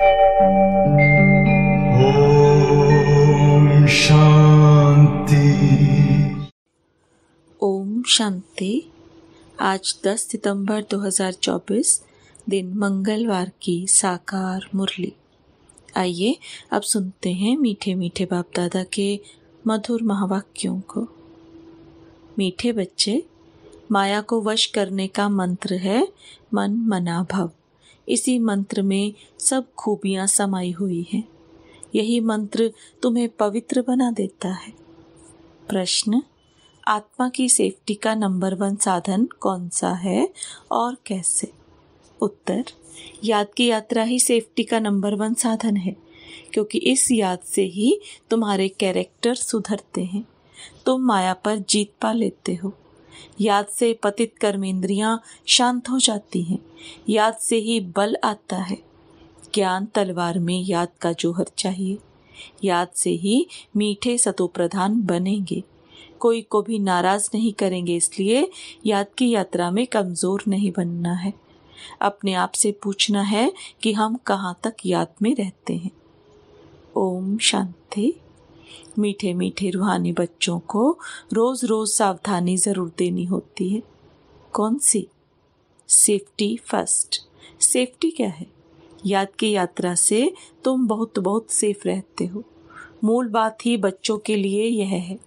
ॐ शान्ति ओम शांति। आज 10 सितंबर 2024 दिन मंगलवार की साकार मुरली। आइए अब सुनते हैं मीठे मीठे बाप दादा के मधुर महावाक्यों को। मीठे बच्चे, माया को वश करने का मंत्र है, मन मना भव। इसी मंत्र में सब खूबियाँ समाई हुई हैं। यही मंत्र तुम्हें पवित्र बना देता है। प्रश्न, आत्मा की सेफ्टी का नंबर वन साधन कौन सा है और कैसे? उत्तर, याद की यात्रा ही सेफ्टी का नंबर वन साधन है, क्योंकि इस याद से ही तुम्हारे कैरेक्टर सुधरते हैं। तुम माया पर जीत पा लेते हो। याद से पतित कर्म कर्मेंद्रियाँ शांत हो जाती हैं। याद से ही बल आता है। ज्ञान तलवार में याद का जोहर चाहिए। याद से ही मीठे सतो प्रधान बनेंगे। कोई को भी नाराज़ नहीं करेंगे, इसलिए याद की यात्रा में कमज़ोर नहीं बनना है। अपने आप से पूछना है कि हम कहाँ तक याद में रहते हैं। ओम शांति। मीठे मीठे रूहानी बच्चों को रोज रोज सावधानी ज़रूर देनी होती है। कौन सी? Safety first. सेफ्टी क्या है? याद की यात्रा से तुम बहुत बहुत सेफ़ रहते हो। मूल बात ही बच्चों के लिए यह है।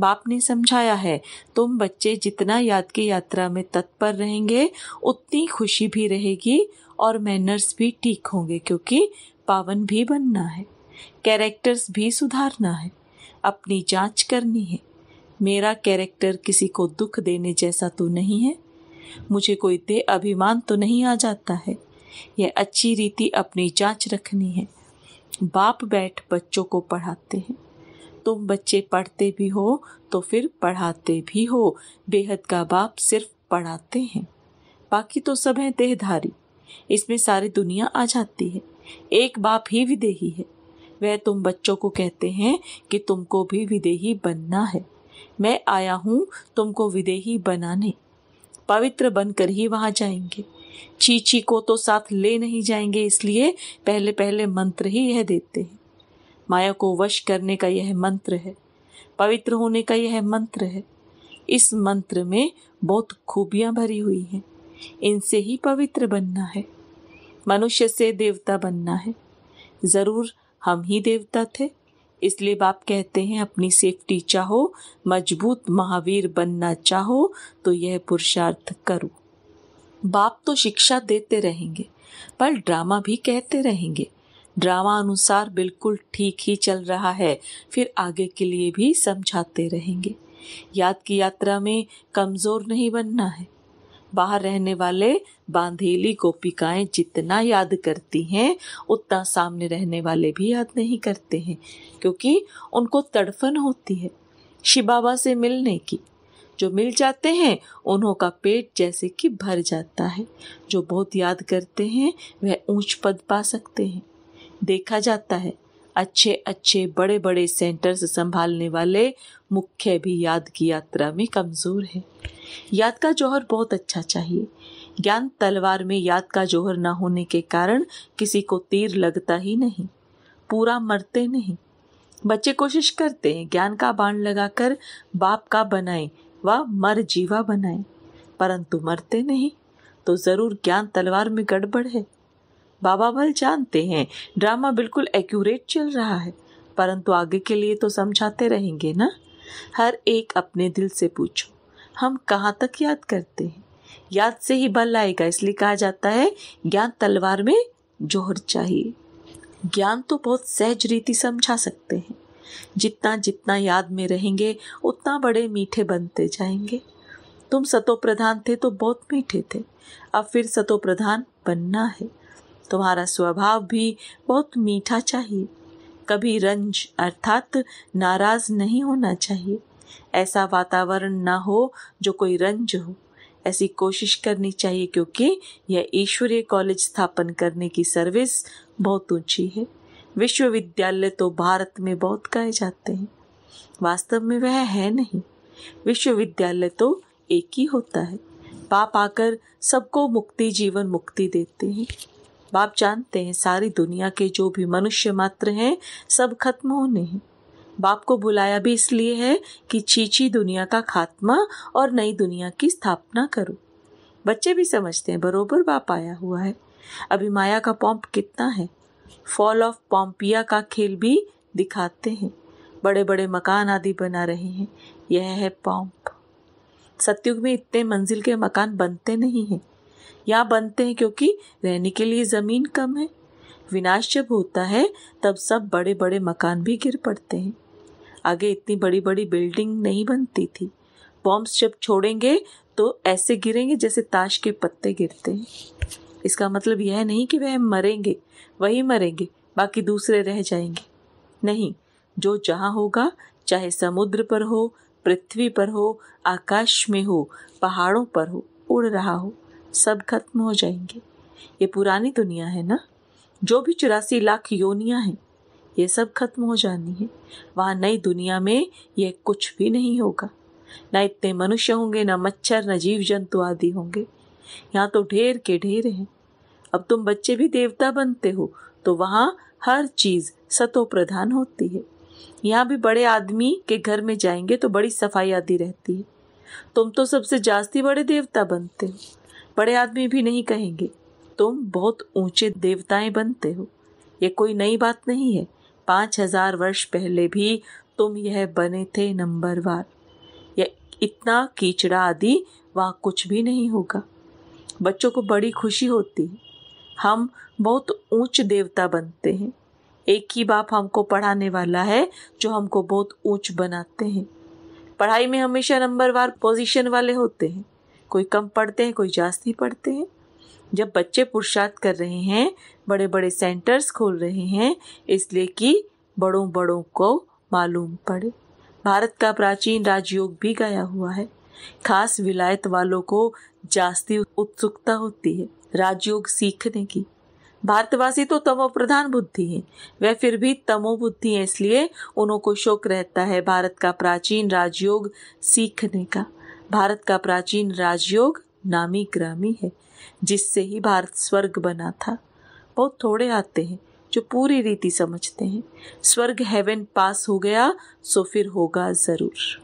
बाप ने समझाया है, तुम बच्चे जितना याद की यात्रा में तत्पर रहेंगे, उतनी खुशी भी रहेगी और मैनर्स भी ठीक होंगे, क्योंकि पावन भी बनना है। कैरेक्टर्स भी सुधारना है, अपनी जाँच करनी है। मेरा कैरेक्टर किसी को दुख देने जैसा तो नहीं है। मुझे कोई दे अभिमान तो नहीं आ जाता है। यह अच्छी रीति अपनी जाँच रखनी है। बाप बैठ बच्चों को पढ़ाते हैं। तुम बच्चे पढ़ते भी हो तो फिर पढ़ाते भी हो। बेहद का बाप सिर्फ़ पढ़ाते हैं। बाकी तो सब है देहधारी। इसमें सारी दुनिया आ जाती है। एक बाप ही विदेही है। वह तुम बच्चों को कहते हैं कि तुमको भी विदेही बनना है। मैं आया हूँ तुमको विदेही बनाने। पवित्र बनकर ही वहाँ जाएँगे। चीची को तो साथ ले नहीं जाएँगे, इसलिए पहले पहले मंत्र ही यह देते हैं। माया को वश करने का यह मंत्र है। पवित्र होने का यह मंत्र है। इस मंत्र में बहुत खूबियाँ भरी हुई हैं। इनसे ही पवित्र बनना है। मनुष्य से देवता बनना है। ज़रूर हम ही देवता थे। इसलिए बाप कहते हैं, अपनी सेफ्टी चाहो, मज़बूत महावीर बनना चाहो तो यह पुरुषार्थ करो। बाप तो शिक्षा देते रहेंगे, पर ड्रामा भी कहते रहेंगे। ड्रामा अनुसार बिल्कुल ठीक ही चल रहा है, फिर आगे के लिए भी समझाते रहेंगे। याद की यात्रा में कमज़ोर नहीं बनना है। बाहर रहने वाले बांधेली गोपिकाएँ जितना याद करती हैं, उतना सामने रहने वाले भी याद नहीं करते हैं, क्योंकि उनको तड़फन होती है शिबाबा से मिलने की। जो मिल जाते हैं, उन्हों का पेट जैसे कि भर जाता है। जो बहुत याद करते हैं, वह ऊंच पद पा सकते हैं। देखा जाता है अच्छे अच्छे बड़े बड़े सेंटर्स संभालने वाले मुख्य भी याद की यात्रा में कमज़ोर है। याद का जौहर बहुत अच्छा चाहिए। ज्ञान तलवार में याद का जौहर ना होने के कारण किसी को तीर लगता ही नहीं, पूरा मरते नहीं। बच्चे कोशिश करते हैं ज्ञान का बाण लगाकर बाप का बनाए व मर जीवा बनाए, परंतु मरते नहीं तो ज़रूर ज्ञान तलवार में गड़बड़ है। बाबा भल जानते हैं। ड्रामा बिल्कुल एक्यूरेट चल रहा है। परंतु आगे के लिए तो समझाते रहेंगे ना? हर एक अपने दिल से पूछो, हम कहाँ तक याद करते हैं? याद से ही बल आएगा, इसलिए कहा जाता है, ज्ञान तलवार में जोहर चाहिए। ज्ञान तो बहुत सहज रीति समझा सकते हैं। जितना जितना याद में रहेंगे, उतना बड़े मीठे बनते जाएँगे। तुम सतो प्रधान थे तो बहुत मीठे थे, अब फिर सतो प्रधान बनना है। तुम्हारा स्वभाव भी बहुत मीठा चाहिए। कभी रंज अर्थात नाराज़ नहीं होना चाहिए। ऐसा वातावरण ना हो जो कोई रंज हो। ऐसी कोशिश करनी चाहिए क्योंकि यह ईश्वरीय कॉलेज स्थापन करने की सर्विस बहुत ऊँची है। विश्वविद्यालय तो भारत में बहुत कहे जाते हैं। वास्तव में वह है नहीं। विश्वविद्यालय तो एक ही होता है। पाप आकर सबको मुक्ति, जीवन मुक्ति देते हैं। बाप जानते हैं, सारी दुनिया के जो भी मनुष्य मात्र हैं, सब खत्म होने हैं। बाप को बुलाया भी इसलिए है कि छीछी दुनिया का खात्मा और नई दुनिया की स्थापना करो। बच्चे भी समझते हैं, बरोबर बाप आया हुआ है। अभी माया का पॉम्प कितना है? फॉल ऑफ़ पॉम्पिया का खेल भी दिखाते हैं। बड़े बड़े मकान आदि बना रहे हैं। यह है पॉम्प सत्युग में इतने मंजिल के मकान बनते नहीं हैं। यहाँ बनते हैं क्योंकि रहने के लिए ज़मीन कम है। विनाश जब होता है, तब सब बड़े बड़े मकान भी गिर पड़ते हैं। आगे इतनी बड़ी बड़ी बिल्डिंग नहीं बनती थी। बॉम्ब्स जब छोड़ेंगे तो ऐसे गिरेंगे जैसे ताश के पत्ते गिरते हैं। इसका मतलब यह नहीं कि वह मरेंगे, वही मरेंगे, बाकी दूसरे रह जाएँगे। नहीं, जो जहाँ होगा, चाहे समुद्र पर हो, पृथ्वी पर हो, आकाश में हो, पहाड़ों पर हो, उड़ रहा हो। सब खत्म हो जाएँगे। ये पुरानी दुनिया है ना? जो भी चौरासी लाख योनियाँ हैं, ये सब खत्म हो जानी है। वहाँ नई दुनिया में ये कुछ भी नहीं होगा। न इतने मनुष्य होंगे, न मच्छर, न जीव जंतु आदि होंगे। यहाँ तो ढेर के ढेर हैं। अब तुम बच्चे भी देवता बनते हो तो वहाँ हर चीज़ सतो प्रधान होती है। यहाँ भी बड़े आदमी के घर में जाएँगे तो बड़ी सफ़ाई आदि रहती है। तुम तो सबसे जास्ती बड़े देवता बनते हो। बड़े आदमी भी नहीं कहेंगे। तुम बहुत ऊँचे देवताएँ बनते हो। ये कोई नई बात नहीं है। पाँच हज़ार वर्ष पहले भी तुम यह बने थे नंबर वार। या इतना कीचड़ा आदि वहाँ कुछ भी नहीं होगा। बच्चों को बड़ी खुशी होती है। हम बहुत ऊंच देवता बनते हैं। एक ही बाप हमको पढ़ाने वाला है जो हमको बहुत ऊंच बनाते हैं। पढ़ाई में हमेशा नंबर वार पोजीशन वाले होते हैं। कोई कम पढ़ते हैं, कोई जास्ती पढ़ते हैं। जब बच्चे पुरुषार्थ कर रहे हैं बड़े बड़े सेंटर्स खोल रहे हैं, इसलिए कि बड़ों बड़ों को मालूम पड़े। भारत का प्राचीन राजयोग भी गया हुआ है। खास विलायत वालों को जास्ती उत्सुकता होती है, राजयोग सीखने की। भारतवासी तो तमो प्रधान बुद्धि है, वह फिर भी तमो बुद्धि है, इसलिए उन्हों को शौक रहता है भारत का प्राचीन राजयोग सीखने का। भारत का प्राचीन राजयोग नामी ग्रामी है, जिससे ही भारत स्वर्ग बना था। बहुत थोड़े आते हैं जो पूरी रीति समझते हैं। स्वर्ग हेवन पास हो गया, सो फिर होगा ज़रूर।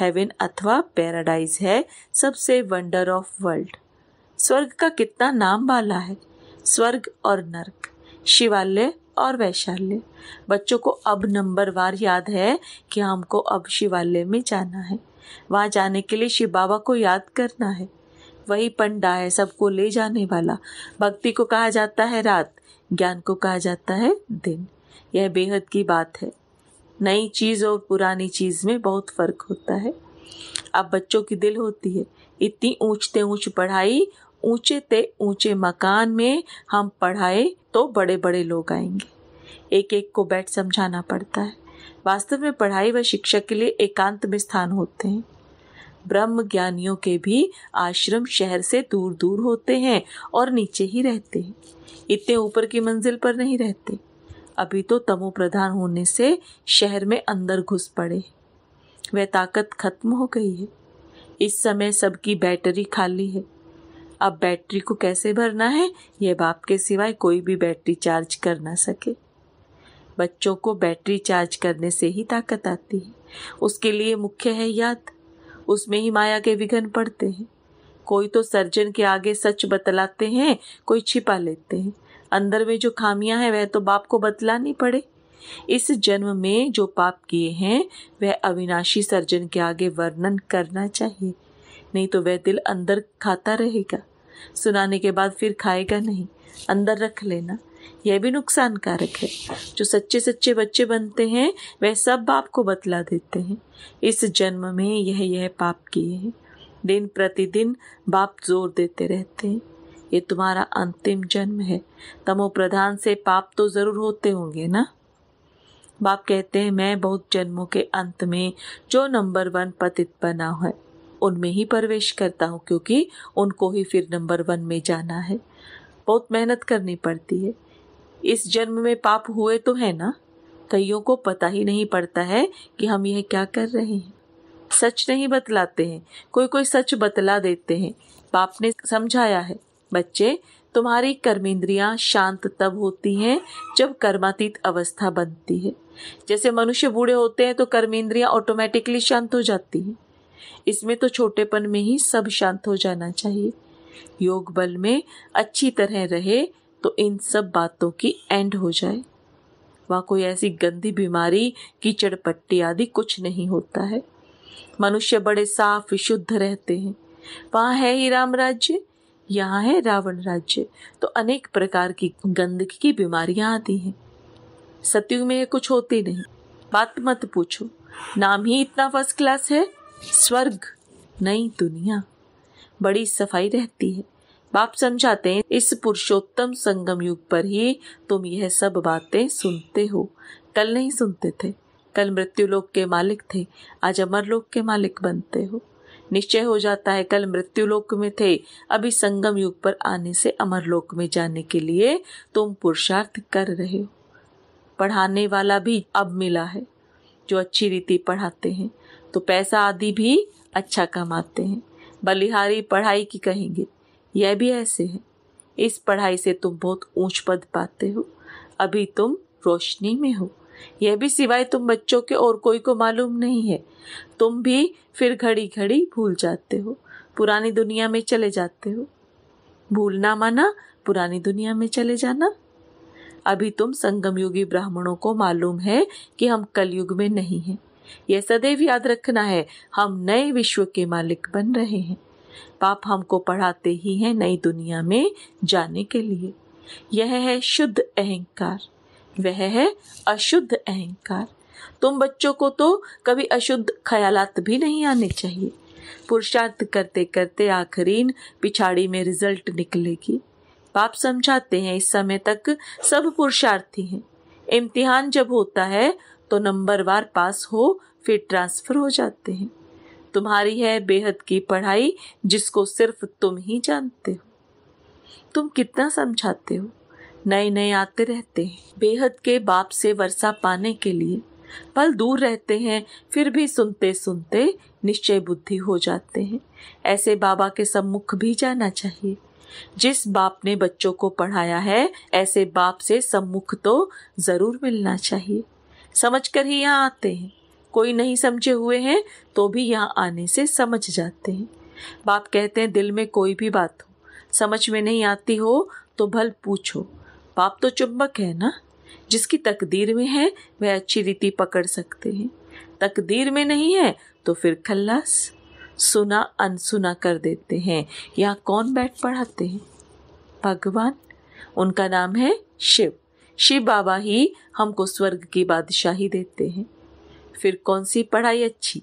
हेवन अथवा पैराडाइज है सबसे वंडर ऑफ़ वर्ल्ड। स्वर्ग का कितना नाम वाला है? स्वर्ग और नर्क, शिवालय और वैशाल्य। बच्चों को अब नंबर वार याद है कि हमको अब शिवालय में जाना है। वहाँ जाने के लिए शिव बाबा को याद करना है। वही पंडा है सबको ले जाने वाला। भक्ति को कहा जाता है रात, ज्ञान को कहा जाता है दिन। यह बेहद की बात है। नई चीज़ और पुरानी चीज़ में बहुत फ़र्क होता है। अब बच्चों की दिल होती है। इतनी ऊंचते ऊंच पढ़ाई, ऊँचे ते ऊँचे मकान में हम पढ़ाए तो बड़े बड़े लोग आएँगे। एक एक को बैठ समझाना पड़ता है। वास्तव में पढ़ाई व शिक्षा के लिए एकांत में स्थान होते हैं। ब्रह्म ज्ञानियों के भी आश्रम शहर से दूर दूर होते हैं और नीचे ही रहते हैं। इतने ऊपर की मंजिल पर नहीं रहते। अभी तो तमो प्रधान होने से शहर में अंदर घुस पड़े वह ताकत खत्म हो गई है। इस समय सबकी बैटरी खाली है। अब बैटरी को कैसे भरना है? यह बाप के सिवाय कोई भी बैटरी चार्ज कर ना सके। बच्चों को बैटरी चार्ज करने से ही ताकत आती है। उसके लिए मुख्य है याद। उसमें ही माया के विघन पड़ते हैं। कोई तो सर्जन के आगे सच बतलाते हैं, कोई छिपा लेते हैं। अंदर में जो खामियाँ हैं, वह तो बाप को बतलानी पड़े। इस जन्म में जो पाप किए हैं, वह अविनाशी सर्जन के आगे वर्णन करना चाहिए। नहीं तो वह दिल अंदर खाता रहेगा। सुनाने के बाद फिर खाएगा नहीं। अंदर रख लेना। यह भी नुकसानकारक है। जो सच्चे सच्चे बच्चे बनते हैं, वह सब बाप को बतला देते हैं। इस जन्म में यह यह पाप किए हैं। दिन प्रतिदिन बाप ज़ोर देते रहते हैं। ये तुम्हारा अंतिम जन्म है। तमो प्रधान से पाप तो ज़रूर होते होंगे ना? बाप कहते हैं, मैं बहुत जन्मों के अंत में जो नंबर वन पतित बना है, उनमें ही प्रवेश करता हूँ, क्योंकि उनको ही फिर नंबर वन में जाना है। बहुत मेहनत करनी पड़ती है। इस जन्म में पाप हुए तो है ना? कईयों को पता ही नहीं पड़ता है कि हम यह क्या कर रहे हैं। सच नहीं बतलाते हैं। कोई कोई सच बतला देते हैं। बाप ने समझाया है। बच्चे, तुम्हारी कर्मेंद्रियाँ शांत तब होती हैं जब कर्मातीत अवस्था बनती है। जैसे मनुष्य बूढ़े होते हैं तो कर्मेंद्रियाँ ऑटोमेटिकली शांत हो जाती हैं। इसमें तो छोटेपन में ही सब शांत हो जाना चाहिए। योग बल में अच्छी तरह रहे तो इन सब बातों की एंड हो जाए। वहाँ कोई ऐसी गंदी बीमारी, कीचड़ पट्टी आदि कुछ नहीं होता है। मनुष्य बड़े साफ़ शुद्ध रहते हैं। वहाँ है ही राम राज्य, यहाँ है रावण राज्य। तो अनेक प्रकार की गंदगी की बीमारियाँ आती हैं। सतयुग में ये कुछ होती नहीं। बात मत पूछो। नाम ही इतना फ़र्स्ट क्लास है। स्वर्ग, नई दुनिया। बड़ी सफ़ाई रहती है। बाप समझाते हैं, इस पुरुषोत्तम संगम युग पर ही तुम यह सब बातें सुनते हो। कल नहीं सुनते थे। कल मृत्यु लोक के मालिक थे। आज अमर लोक के मालिक बनते हो। निश्चय हो जाता है कल मृत्यु लोक में थे। अभी संगम युग पर आने से अमर लोक में जाने के लिए तुम पुरुषार्थ कर रहे हो। पढ़ाने वाला भी अब मिला है, जो अच्छी रीति पढ़ाते हैं। तो पैसा आदि भी अच्छा कमाते हैं। बलिहारी पढ़ाई की कहेंगे। यह भी ऐसे है। इस पढ़ाई से तुम बहुत ऊंच पद पाते हो। अभी तुम रोशनी में हो। यह भी सिवाय तुम बच्चों के और कोई को मालूम नहीं है। तुम भी फिर घड़ी घड़ी भूल जाते हो। पुरानी दुनिया में चले जाते हो। भूलना माना, पुरानी दुनिया में चले जाना। अभी तुम संगम युगी ब्राह्मणों को मालूम है कि हम कलयुग में नहीं हैं। यह सदैव याद रखना है, हम नए विश्व के मालिक बन रहे हैं। पाप हमको पढ़ाते ही हैं नई दुनिया में जाने के लिए। यह है शुद्ध अहंकार। वह है अशुद्ध अहंकार। तुम बच्चों को तो कभी अशुद्ध ख्यालात भी नहीं आने चाहिए। पुरुषार्थ करते करते आखिरीन पिछाड़ी में रिज़ल्ट निकलेगी। बाप समझाते हैं इस समय तक सब पुरुषार्थी हैं। इम्तिहान जब होता है तो नंबर वार पास हो, फिर ट्रांसफ़र हो जाते हैं। तुम्हारी है बेहद की पढ़ाई जिसको सिर्फ़ तुम ही जानते हो। तुम कितना समझाते हो? नए नए आते रहते हैं। बेहद के बाप से वर्षा पाने के लिए पल दूर रहते हैं, फिर भी सुनते सुनते निश्चय बुद्धि हो जाते हैं। ऐसे बाबा के सम्मुख भी जाना चाहिए। जिस बाप ने बच्चों को पढ़ाया है, ऐसे बाप से सम्मुख तो ज़रूर मिलना चाहिए। समझकर ही यहाँ आते हैं। कोई नहीं समझे हुए हैं तो भी यहाँ आने से समझ जाते हैं। बाप कहते हैं, दिल में कोई भी बात हो, समझ में नहीं आती हो तो भल पूछो। बाप तो चुंबक है ना? जिसकी तकदीर में है, वह अच्छी रीति पकड़ सकते हैं। तकदीर में नहीं है तो फिर खल्लास। सुना अनसुना कर देते हैं। यहाँ कौन बैठ पढ़ाते हैं? भगवान। उनका नाम है शिव। शिव बाबा ही हमको स्वर्ग की बादशाही देते हैं। फिर कौन सी पढ़ाई अच्छी?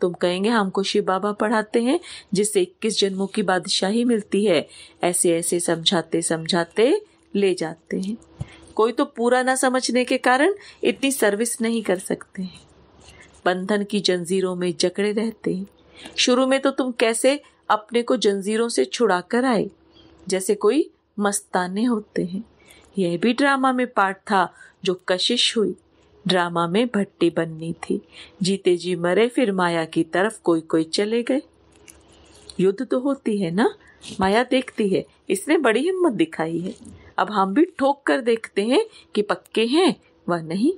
तुम कहेंगे हमको शिव बाबा पढ़ाते हैं, जिससे इक्कीस जन्मों की बादशाही मिलती है। ऐसे ऐसे समझाते समझाते ले जाते हैं। कोई तो पूरा ना समझने के कारण इतनी सर्विस नहीं कर सकते हैं। बंधन की जंजीरों में जकड़े रहते हैं। शुरू में तो तुम कैसे अपने को जंजीरों से छुड़ा कर आए? जैसे कोई मस्ताने होते हैं। यह भी ड्रामा में पार्ट था जो कशिश हुई। ड्रामा में भट्टी बननी थी। जीते जी मरे, फिर माया की तरफ़ कोई कोई चले गए। युद्ध तो होती है ना? माया देखती है। इसने बड़ी हिम्मत दिखाई है। अब हम भी ठोक कर देखते हैं कि पक्के हैं वह नहीं।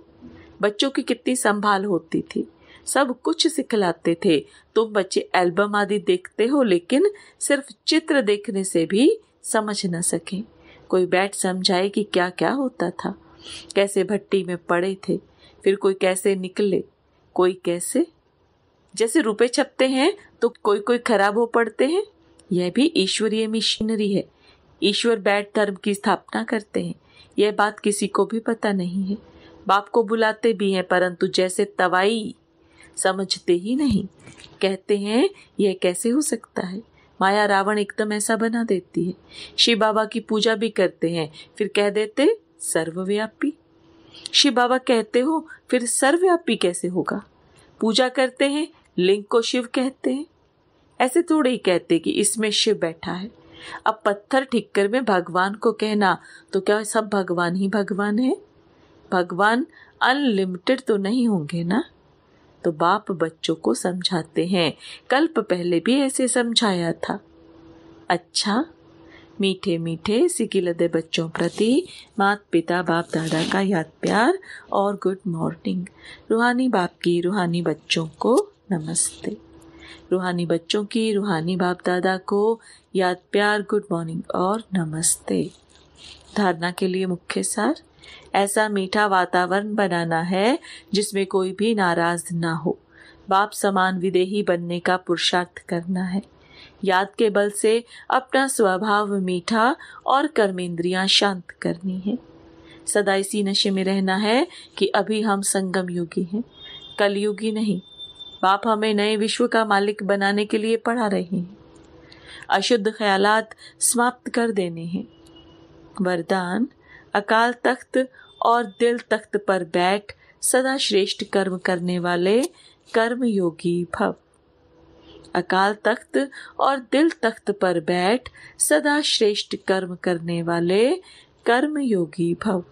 बच्चों की कितनी संभाल होती थी। सब कुछ सिखलाते थे। तुम बच्चे एल्बम आदि देखते हो, लेकिन सिर्फ़ चित्र देखने से भी समझ न सके। कोई बैठ समझाए कि क्या क्या होता था। कैसे भट्टी में पड़े थे। फिर कोई कैसे निकले, कोई कैसे? जैसे रुपए छपते हैं तो कोई कोई खराब हो पड़ते हैं। यह भी ईश्वरीय मशीनरी है। ईश्वर बैठ धर्म की स्थापना करते हैं। यह बात किसी को भी पता नहीं है। बाप को बुलाते भी हैं, परंतु जैसे तवाई समझते ही नहीं। कहते हैं, यह कैसे हो सकता है? माया रावण एकदम ऐसा बना देती है। शिव बाबा की पूजा भी करते हैं। फिर कह देते, सर्वव्यापी। शिव बाबा कहते हो, फिर सर्वव्यापी कैसे होगा? पूजा करते हैं, लिंग को शिव कहते हैं। ऐसे थोड़े ही कहते कि इसमें शिव बैठा है। अब पत्थर ठिक्कर में भगवान को कहना तो क्या सब भगवान ही भगवान है? भगवान अनलिमिटेड तो नहीं होंगे ना? तो बाप बच्चों को समझाते हैं। कल्प पहले भी ऐसे समझाया था। अच्छा मीठे मीठे सिकिलदे बच्चों प्रति मात पिता बाप दादा का याद प्यार और गुड मॉर्निंग। रूहानी बाप की रूहानी बच्चों को नमस्ते। रूहानी बच्चों की रूहानी बाप दादा को याद प्यार, गुड मॉर्निंग और नमस्ते। धारणा के लिए मुख्य सार, ऐसा मीठा वातावरण बनाना है जिसमें कोई भी नाराज़ ना हो। बाप समान विदेही बनने का पुरुषार्थ करना है। याद के बल से अपना स्वभाव मीठा और कर्मेंद्रियाँ शांत करनी है। सदा इसी नशे में रहना है कि अभी हम संगम युगी हैं। कलयुगी नहीं, बाप हमें नए विश्व का मालिक बनाने के लिए पढ़ा रहे हैं। अशुद्ध ख्यालात समाप्त कर देने हैं। वरदान, अकाल तख्त और दिल तख्त पर बैठ सदा श्रेष्ठ कर्म करने वाले कर्म योगी भव। अकाल तख्त और दिल तख्त पर बैठ सदा श्रेष्ठ कर्म करने वाले कर्म योगी भव।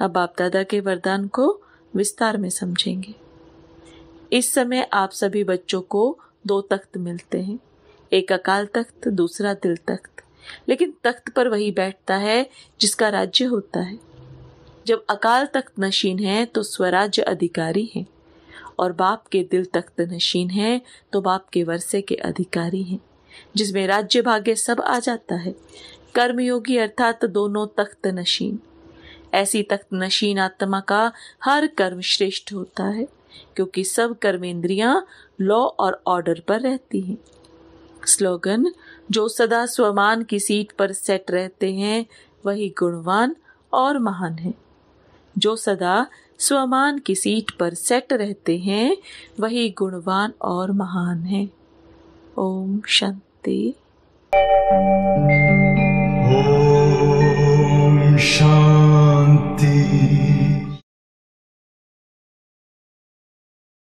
अब आप दादा के वरदान को विस्तार में समझेंगे। इस समय आप सभी बच्चों को दो तख्त मिलते हैं, एक अकाल तख्त, दूसरा दिल तख्त। लेकिन तख्त पर वही बैठता है जिसका राज्य होता है। जब अकाल तख्त नशीन है तो स्वराज्य अधिकारी हैं। और बाप के दिल तख्त नशीन है तो बाप के वर्षे के अधिकारी हैं, जिसमें राज्य भाग्य सब आ जाता है। कर्मयोगी अर्थात दोनों तख्त नशीन। ऐसी तख्त नशीन आत्मा का हर कर्म श्रेष्ठ होता है, क्योंकि सब कर्मेंद्रियाँ लॉ और ऑर्डर पर रहती हैं। स्लोगन, जो सदा स्वमान की सीट पर सेट रहते हैं, वही गुणवान और महान है। जो सदा स्वमान की सीट पर सेट रहते हैं, वही गुणवान और महान है। ओम शांति। ओम शान्ति